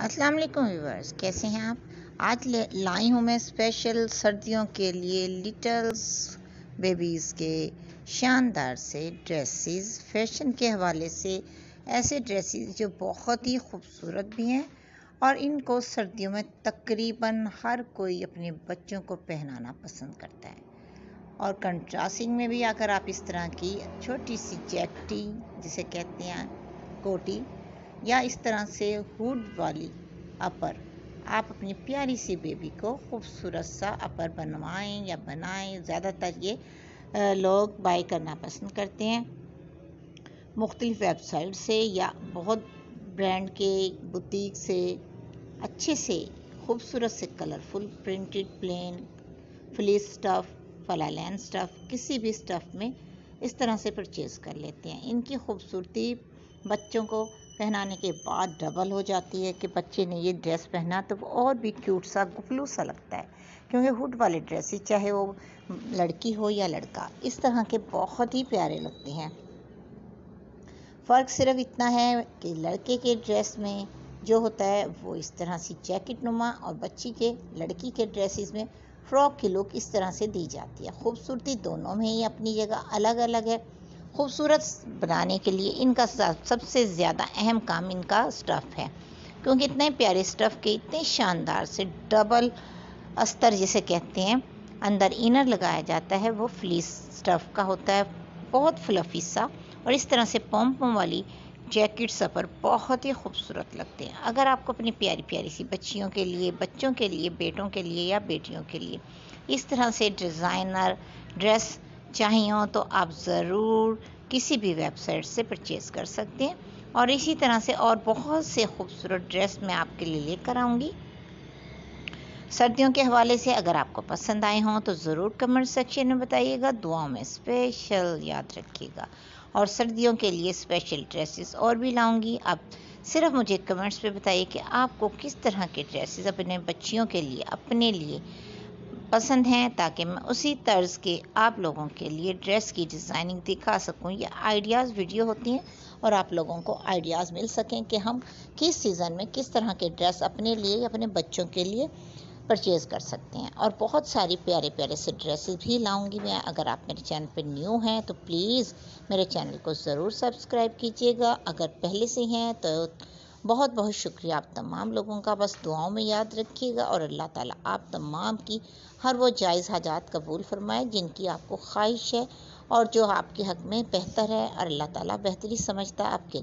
अस्सलाम वालेकुम व्यूवर्स कैसे हैं आप? आज लाई हूँ मैं स्पेशल सर्दियों के लिए लिटल्स बेबीज़ के शानदार से ड्रेसेस फ़ैशन के हवाले से ऐसे ड्रेसेस जो बहुत ही खूबसूरत भी हैं और इनको सर्दियों में तकरीबन हर कोई अपने बच्चों को पहनाना पसंद करता है। और कंट्रास्टिंग में भी अगर आप इस तरह की छोटी सी जैकटी जिसे कहते हैं, कोटी या इस तरह से हुड वाली अपर। आप अपनी प्यारी सी बेबी को खूबसूरत सा अपर बनवाएँ या बनाएँ। ज़्यादातर ये लोग बाय करना पसंद करते हैं। मुख्तलिफ़ वेबसाइट से या बहुत ब्रांड के बुटीक से अच्छे से खूबसूरत से colourful, printed, plain, fleece stuff फलालैन stuff, किसी भी स्टफ़ में इस तरह से परचेज़ कर लेते हैं। इनकी खूबसूरती बच्चों को पहनाने के बाद डबल हो जाती है कि बच्चे ने ये ड्रेस पहना तो वो और भी क्यूट सा, गुफलू सा लगता है। क्योंकि हुड वाले ड्रेसेस चाहे वो लड़की हो या लड़का, इस तरह के बहुत ही प्यारे लगते हैं। फ़र्क सिर्फ़ इतना है कि लड़के के ड्रेस में जो होता है, वो इस तरह से जैकेट नुमा और बच्ची के, लड़की के ड्रेसेस में फ़्रॉक की लुक इस तरह से दी जाती है। खूबसूरती दोनों में ही अपनी जगह अलग अलग है। खूबसूरत बनाने के लिए इनका सबसे ज़्यादा अहम काम इनका स्टफ़ है। क्योंकि इतने प्यारे स्टफ़ के इतने शानदार से डबल अस्तर जिसे कहते हैं, अंदर इनर लगाया जाता है, वो फ्लीस स्टफ़ का होता है। बहुत फ्लफी सा और इस तरह से पम पम वाली जैकेट सफ़र बहुत ही खूबसूरत लगते हैं। अगर आपको अपनी प्यारी प्यारी सी बच्चियों के लिए, बच्चों के लिए, बेटों के लिए या बेटियों के लिए इस तरह से डिज़ाइनर ड्रेस चाहिए हो तो आप ज़रूर किसी भी वेबसाइट से परचेज़ कर सकते हैं। और इसी तरह से और बहुत से खूबसूरत ड्रेस मैं आपके लिए लेकर आऊँगी। सर्दियों के हवाले से अगर आपको पसंद आए हों तो ज़रूर कमेंट सेक्शन में बताइएगा। दुआओं में स्पेशल याद रखिएगा। और सर्दियों के लिए स्पेशल ड्रेसेस और भी लाऊँगी। आप सिर्फ़ मुझे कमेंट्स पे बताइए कि आपको किस तरह के ड्रेसेस अपने बच्चियों के लिए, अपने लिए पसंद हैं ताकि मैं उसी तर्ज के आप लोगों के लिए ड्रेस की डिज़ाइनिंग दिखा सकूँ। ये आइडियाज़ वीडियो होती हैं और आप लोगों को आइडियाज़ मिल सकें कि हम किस सीज़न में किस तरह के ड्रेस अपने लिए या अपने बच्चों के लिए परचेज़ कर सकते हैं। और बहुत सारी प्यारे प्यारे से ड्रेसेस भी लाऊँगी मैं। अगर आप मेरे चैनल पर न्यू हैं तो प्लीज़ मेरे चैनल को ज़रूर सब्सक्राइब कीजिएगा। अगर पहले से हैं तो बहुत बहुत शुक्रिया। आप तमाम लोगों का बस दुआओं में याद रखिएगा और अल्लाह ताला आप तमाम की हर वो जायज़ हाजात कबूल फरमाए, जिनकी आपको ख्वाहिश है और जो आपके हक़ में बेहतर है और अल्लाह ताला बेहतरी समझता है आपके